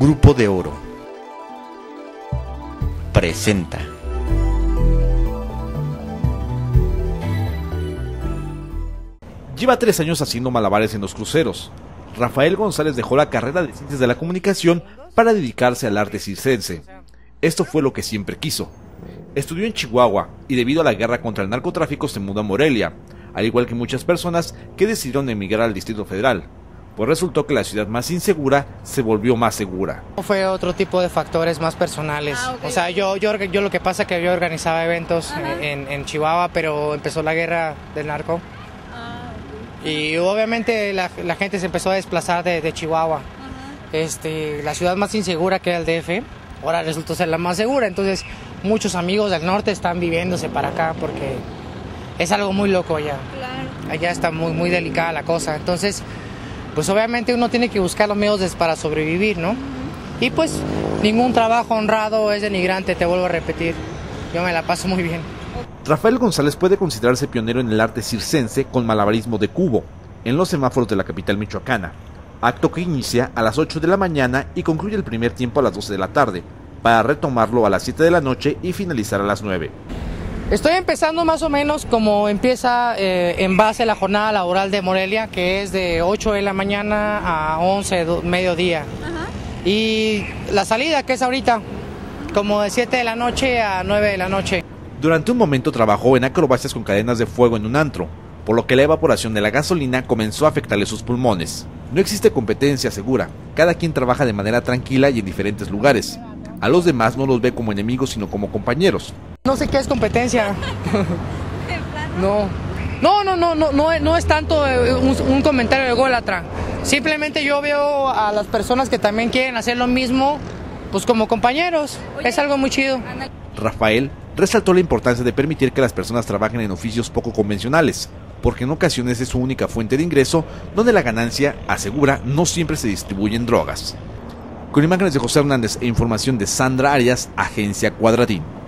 Grupo de Oro presenta. Lleva tres años haciendo malabares en los cruceros. Rafael González dejó la carrera de Ciencias de la Comunicación para dedicarse al arte circense. Esto fue lo que siempre quiso. Estudió en Chihuahua y debido a la guerra contra el narcotráfico se mudó a Morelia, al igual que muchas personas que decidieron emigrar al Distrito Federal pues resultó que la ciudad más insegura se volvió más segura. Fue otro tipo de factores más personales. Ah, o sea, yo, yo, yo lo que pasa es que yo organizaba eventos en, Chihuahua, pero empezó la guerra del narco. Ah, y obviamente la, gente se empezó a desplazar de, Chihuahua. Este, la ciudad más insegura que era el DF, ahora resultó ser la más segura. Entonces, muchos amigos del norte están viviéndose para acá porque es algo muy loco allá. Allá está muy, muy delicada la cosa. Entonces, pues obviamente uno tiene que buscar los medios para sobrevivir, ¿no? Y pues ningún trabajo honrado es denigrante, te vuelvo a repetir. Yo me la paso muy bien. Rafael González puede considerarse pionero en el arte circense con malabarismo de cubo, en los semáforos de la capital michoacana, acto que inicia a las 8 de la mañana y concluye el primer tiempo a las 12 de la tarde, para retomarlo a las 7 de la noche y finalizar a las 9. Estoy empezando más o menos como empieza eh, en base la jornada laboral de Morelia, que es de 8 de la mañana a 11 de mediodía. Y la salida, que es ahorita, como de 7 de la noche a 9 de la noche. Durante un momento trabajó en acrobacias con cadenas de fuego en un antro, por lo que la evaporación de la gasolina comenzó a afectarle sus pulmones. No existe competencia segura, cada quien trabaja de manera tranquila y en diferentes lugares. A los demás no los ve como enemigos, sino como compañeros. No sé qué es competencia. no. No, no, no, no, no, no es tanto eh, un, comentario de golatra. Simplemente yo veo a las personas que también quieren hacer lo mismo, pues como compañeros. es algo muy chido. Rafael resaltó la importancia de permitir que las personas trabajen en oficios poco convencionales, porque en ocasiones es su única fuente de ingreso, donde la ganancia, asegura, no siempre se distribuye en drogas. Con imágenes de José Hernández e información de Sandra Arias, Agencia Cuadratín.